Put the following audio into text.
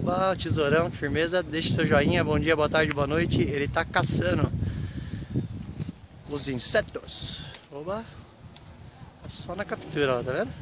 Oba, tesourão, firmeza. Deixe seu joinha, bom dia, boa tarde, boa noite. Ele tá caçando os insetos. Oba, tá só na captura, ó, tá vendo?